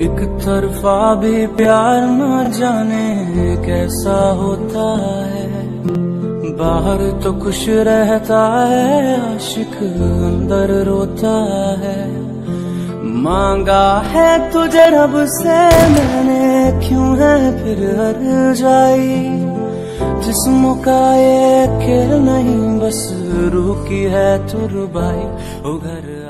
एक तरफा भी प्यार न जाने कैसा होता है। बाहर तो खुश रहता है, आशिक अंदर रोता है। मांगा है तुझे रब से, मैंने क्यों है फिर हर जाई? जिस्म का ये खेल नहीं, बस रूह की है तुरबाई। ओ घर